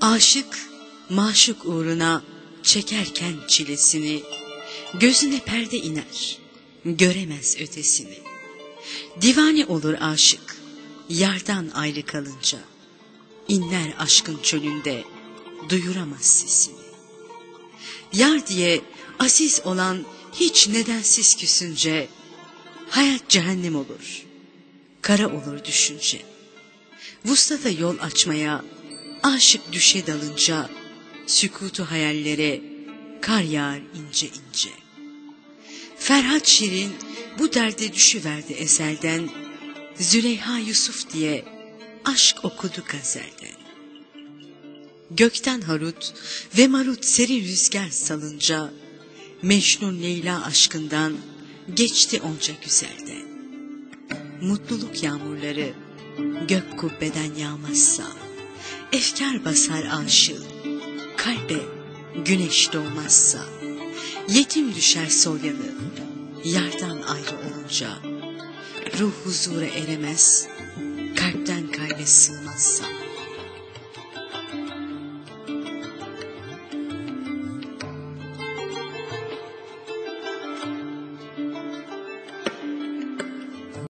Aşık, maşuk uğruna çekerken çilesini, gözüne perde iner, göremez ötesini. Divane olur aşık, yardan ayrı kalınca, inler aşkın çölünde, duyuramaz sesini. Yar diye aziz olan hiç nedensiz küsünce, hayat cehennem olur, kara olur düşünce. Vuslata yol açmaya, aşık düşe dalınca, sükutu hayallere kar yağar ince ince. Ferhat Şirin bu derde düşüverdi ezelden, Züleyha Yusuf diye aşk okudu gazelden. Gökten harut ve marut serin rüzgar salınca, Mecnun Leyla aşkından geçti onca güzelden. Mutluluk yağmurları gök kubbeden yağmazsa, efkar basar aşığı, kalbe güneş doğmazsa, yetim düşer sol yanı, yardan ayrı olunca, ruh huzura eremez, kalpten kalbe sığmazsa.